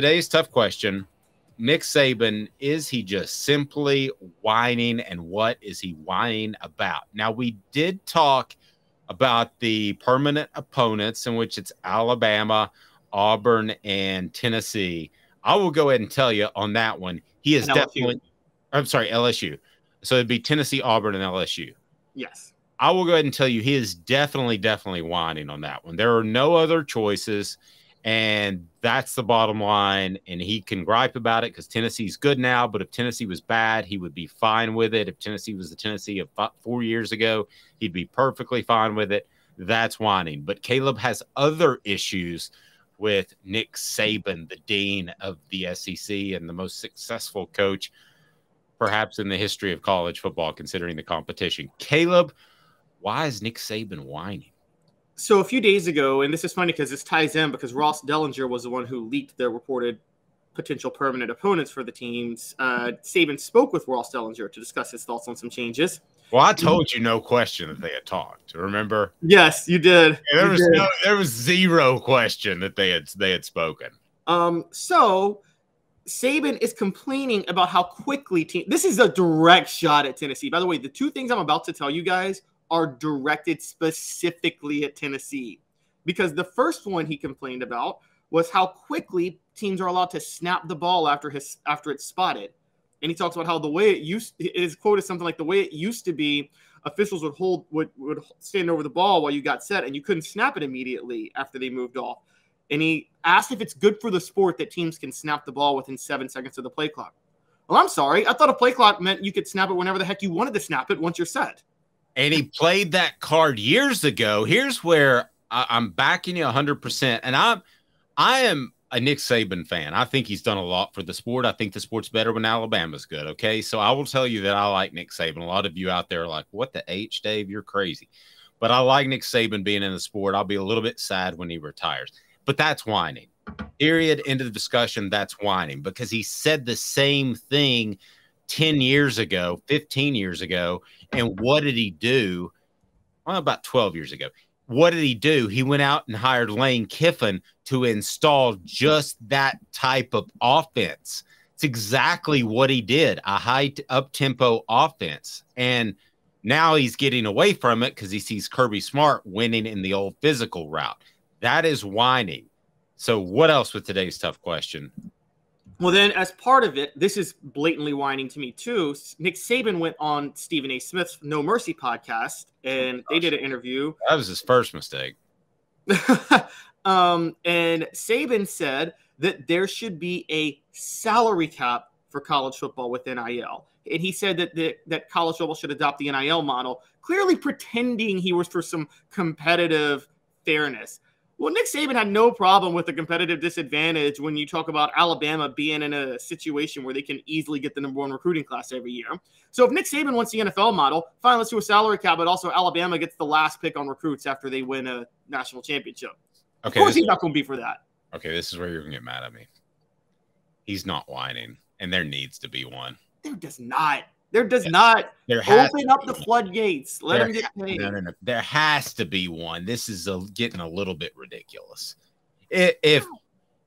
today's tough question Nick Saban, is he just simply whining? And what is he whining about? Now, we did talk about the permanent opponents, in which it's Alabama, Auburn, and Tennessee. I will go ahead and tell you on that one, he is definitely, I'm sorry, LSU. So it'd be Tennessee, Auburn, and LSU. Yes. I will go ahead and tell you he is definitely, definitely whining on that one. There are no other choices. And that's the bottom line. And he can gripe about it because Tennessee's good now. But if Tennessee was bad, he would be fine with it. If Tennessee was the Tennessee of four years ago, he'd be perfectly fine with it. That's whining. But Caleb has other issues with Nick Saban, the dean of the SEC and the most successful coach, perhaps in the history of college football, considering the competition. Caleb, why is Nick Saban whining? So a few days ago, and this is funny because this ties in because Ross Dellenger was the one who leaked the reported potential permanent opponents for the teams. Uh, Saban spoke with Ross Dellenger to discuss his thoughts on some changes. Well, I told you no question that they had talked. Remember? Yes, you did. Yeah, there you was did. no, there was zero question that they had they had spoken. Um, so Saban is complaining about how quickly team. This is a direct shot at Tennessee. By the way, the two things I'm about to tell you guys are directed specifically at Tennessee. Because the first one he complained about was how quickly teams are allowed to snap the ball after his after it's spotted. And he talks about how the way it used his quote is something like the way it used to be, officials would hold would, would stand over the ball while you got set and you couldn't snap it immediately after they moved off. And he asked if it's good for the sport that teams can snap the ball within seven seconds of the play clock. Well, I'm sorry. I thought a play clock meant you could snap it whenever the heck you wanted to snap it once you're set and he played that card years ago. Here's where I, am backing you 100%. And I'm, I am a Nick Saban fan. I think he's done a lot for the sport. I think the sport's better when Alabama's good. Okay. So I will tell you that I like Nick Saban. A lot of you out there are like, what the H, Dave? You're crazy. But I like Nick Saban being in the sport. I'll be a little bit sad when he retires. But that's whining. Period. End of the discussion. That's whining because he said the same thing 10 years ago, 15 years ago. And what did he do? Well, about 12 years ago. What did he do? He went out and hired Lane Kiffin to install just that type of offense. It's exactly what he did a high up tempo offense. And now he's getting away from it because he sees Kirby Smart winning in the old physical route. That is whining. So, what else with today's tough question? Well, then, as part of it, this is blatantly whining to me too. Nick Saban went on Stephen A. Smith's No Mercy podcast, and they did an interview. That was his first mistake. um, and Saban said that there should be a salary cap for college football with NIL. And he said that the, that college football should adopt the NFL model, clearly pretending he was for some competitive fairness. Well, Nick Saban had no problem with the competitive disadvantage when you talk about Alabama being in a situation where they can easily get the number one recruiting class every year. So if Nick Saban wants the NFL model, fine, let's do a salary cap, but also Alabama gets the last pick on recruits after they win a national championship. Okay, of course, he's not going to be for that. Okay, this is where you're going to get mad at me. He's not whining, and there needs to be one. There does not. There does not there open up the floodgates. Let there, them get paid. No, no, no. There has to be one. This is a, getting a little bit ridiculous. If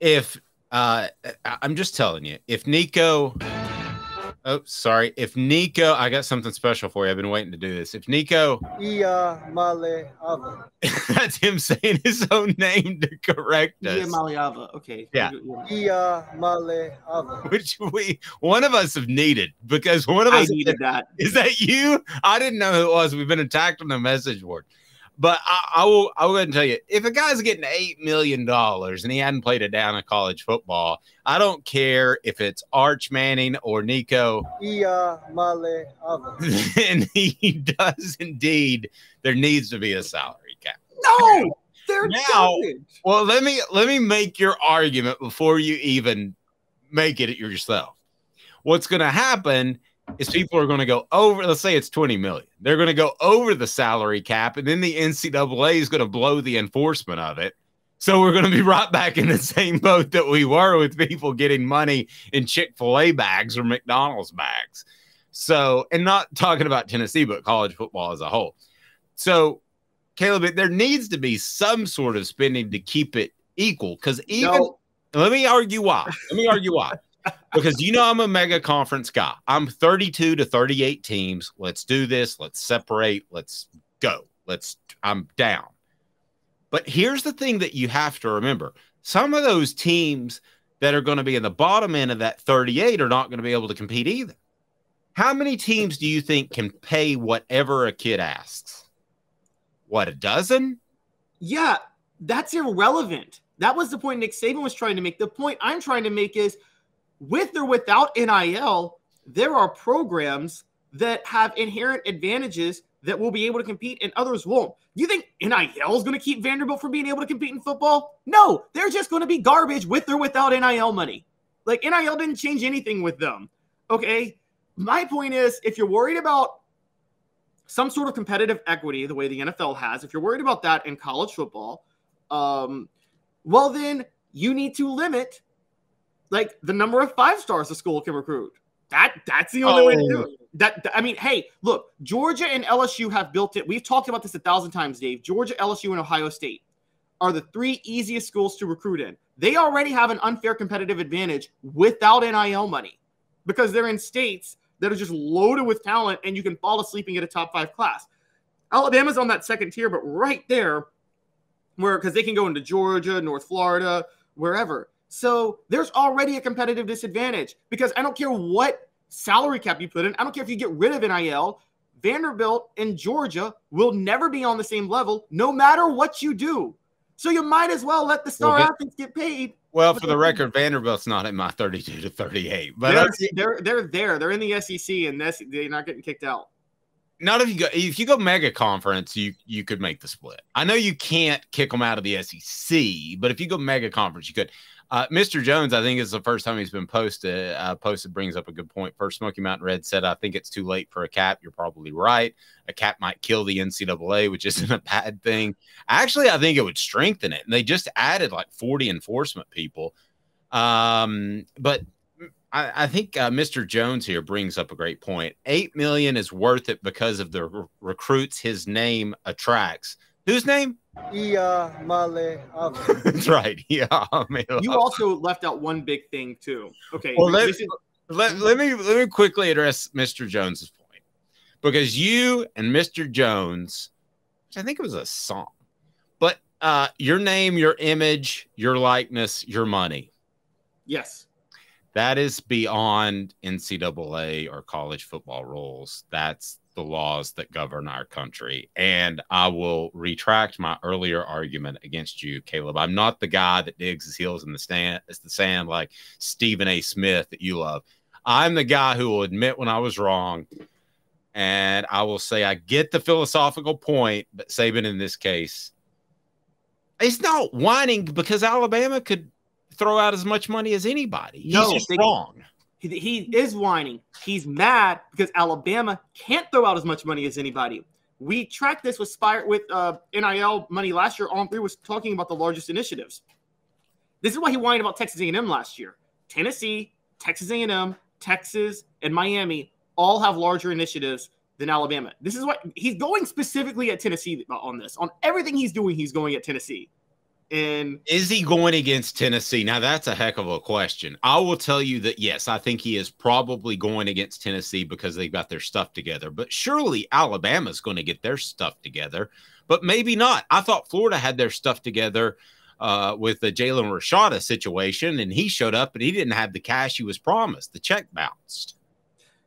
if uh, I'm just telling you, if Nico Oh, sorry. If Nico, I got something special for you. I've been waiting to do this. If Nico, that's him saying his own name to correct us. Maleava. Okay. Yeah. Which we one of us have needed because one of us I needed that. Is that you? I didn't know who it was. We've been attacked on the message board. But I, I, will I will go ahead and tell you, if a guy's getting eight million dollars and he hadn't played a down in college football, I don't care if it's Arch Manning or Nico. and he does indeed, there needs to be a salary cap. No, they're now. Well, let me let me make your argument before you even make it yourself. What's going to happen is people are going to go over, let's say it's 20 million. They're going to go over the salary cap, and then the NCAA is going to blow the enforcement of it. So we're going to be right back in the same boat that we were with people getting money in Chick fil A bags or McDonald's bags. So, and not talking about Tennessee, but college football as a whole. So, Caleb, there needs to be some sort of spending to keep it equal because even. No, Let me argue why. Let me argue why. Because you know I'm a mega conference guy. I'm 32 to 38 teams. Let's do this. Let's separate. Let's go. Let's I'm down. But here's the thing that you have to remember. Some of those teams that are going to be in the bottom end of that 38 are not going to be able to compete either. How many teams do you think can pay whatever a kid asks? What, a dozen? Yeah, that's irrelevant. That was the point Nick Saban was trying to make. The point I'm trying to make is with or without NIL, there are programs that have inherent advantages that will be able to compete and others won't. You think NIL is going to keep Vanderbilt from being able to compete in football? No, they're just going to be garbage with or without NIL money. Like NIL didn't change anything with them. Okay. My point is if you're worried about some sort of competitive equity, the way the NFL has, if you're worried about that in college football, um, well, then you need to limit like the number of five stars a school can recruit. That that's the only oh. way to do oh. it. That, that I mean, hey, look, Georgia and LSU have built it. We've talked about this a thousand times, Dave. Georgia, LSU, and Ohio State are the three easiest schools to recruit in. They already have an unfair competitive advantage without NIL money because they're in states that are just loaded with talent and you can fall asleep and get a top five class. Alabama's on that second tier, but right there, where because they can go into Georgia, North Florida, wherever. So there's already a competitive disadvantage because I don't care what salary cap you put in, I don't care if you get rid of NIL, Vanderbilt and Georgia will never be on the same level no matter what you do. So you might as well let the star well, athletes get paid. Well, for the record, Vanderbilt's not in my 32 to 38, but they're, they're, they're there. They're in the SEC, and they're not getting kicked out. Not if you go if you go mega conference, you you could make the split. I know you can't kick them out of the SEC, but if you go mega conference, you could. Uh, Mr. Jones, I think is the first time he's been posted. Uh, posted brings up a good point. First, Smoky Mountain Red said, "I think it's too late for a cap." You're probably right. A cap might kill the NCAA, which isn't a bad thing. Actually, I think it would strengthen it. And they just added like 40 enforcement people. Um, but I, I think uh, Mr. Jones here brings up a great point. Eight million is worth it because of the re- recruits his name attracts. Whose name? Iya Male. That's right. Yeah. You also left out one big thing too. Okay. Well, let, is- let, let me let me quickly address Mr. Jones's point because you and Mr. Jones, I think it was a song, but uh, your name, your image, your likeness, your money. Yes. That is beyond NCAA or college football rules. That's the laws that govern our country. And I will retract my earlier argument against you, Caleb. I'm not the guy that digs his heels in the stand, the sand like Stephen A. Smith that you love. I'm the guy who will admit when I was wrong. And I will say I get the philosophical point, but Saban in this case, it's not whining because Alabama could throw out as much money as anybody. He's no, just wrong. He, he is whining. He's mad because Alabama can't throw out as much money as anybody. We tracked this with Spyre with uh, NIL money last year. On three was talking about the largest initiatives. This is why he whined about Texas A&M last year. Tennessee, Texas A&M, Texas, and Miami all have larger initiatives than Alabama. This is what he's going specifically at Tennessee on this. On everything he's doing, he's going at Tennessee. And is he going against Tennessee? Now that's a heck of a question. I will tell you that yes, I think he is probably going against Tennessee because they've got their stuff together. But surely Alabama's going to get their stuff together, but maybe not. I thought Florida had their stuff together uh, with the Jaden Rashada situation, and he showed up and he didn't have the cash he was promised. The check bounced.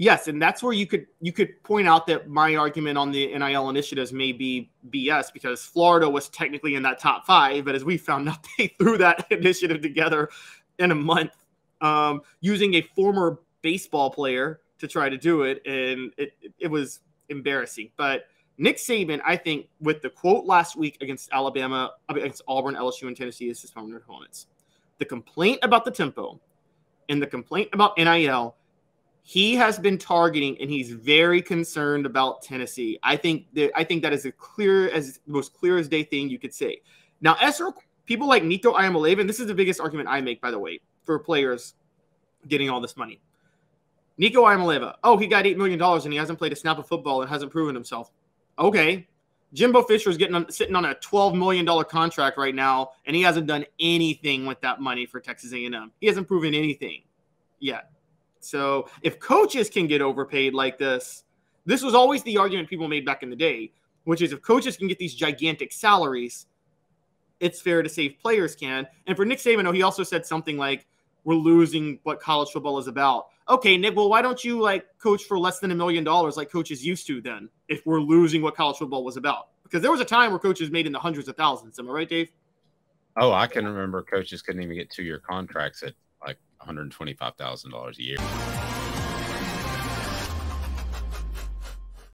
Yes, and that's where you could you could point out that my argument on the NIL initiatives may be BS because Florida was technically in that top five, but as we found out, they threw that initiative together in a month um, using a former baseball player to try to do it, and it it was embarrassing. But Nick Saban, I think, with the quote last week against Alabama, against Auburn, LSU, and Tennessee as his opponents, the complaint about the tempo and the complaint about NIL he has been targeting and he's very concerned about Tennessee. I think that I think that is a clear as most clear as day thing you could say. Now, Esser, people like Nico and this is the biggest argument I make, by the way, for players getting all this money. Nico Iamaleava, oh, he got eight million dollars and he hasn't played a snap of football and hasn't proven himself. Okay, Jimbo Fisher is getting on, sitting on a twelve million dollar contract right now, and he hasn't done anything with that money for Texas A&M. He hasn't proven anything yet. So if coaches can get overpaid like this, this was always the argument people made back in the day, which is if coaches can get these gigantic salaries, it's fair to say players can. And for Nick Saban, oh, he also said something like, "We're losing what college football is about." Okay, Nick, well, why don't you like coach for less than a million dollars like coaches used to then? If we're losing what college football was about, because there was a time where coaches made in the hundreds of thousands. Am I right, Dave? Oh, I can remember coaches couldn't even get two-year contracts at like one hundred twenty-five thousand dollars a year.